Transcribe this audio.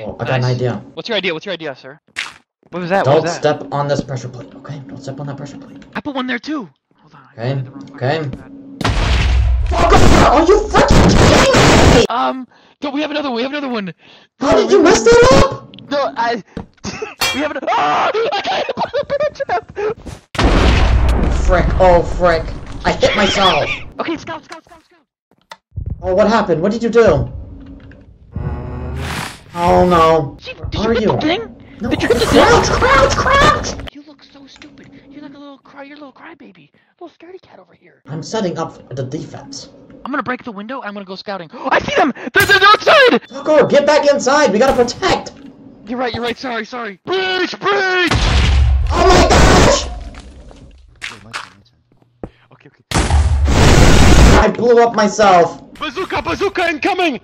Oh, I got an idea. What's your idea? What's your idea, sir? What was that? Don't was that? step on this pressure plate, okay? Don't step on that pressure plate. I put one there too. Hold on. Okay, did the wrong okay. button. Are you freaking kidding me? Um, no, we have another one. We have another one. How did you mess that up? No, I. we have another. Oh, I got hit by the trap. Frick, oh frick. I hit myself. Okay, scout, scout, scout, scout. Oh, what happened? What did you do? Oh no. You, did Are you hit you? the thing? No, Did you hit the crouch, thing? crouch, crouch! You look so stupid. You're like a little cry. You're a little crybaby. Little scaredy cat over here. I'm setting up the defense. I'm gonna break the window. I'm gonna go scouting. Oh, I see them. They're, they're outside. Tucker, get back inside. We gotta protect. You're right. You're right. Sorry. Sorry. Breach. Breach. Oh my gosh! Wait, my turn, my turn. Okay. Okay. I blew up myself. Bazooka. Bazooka incoming.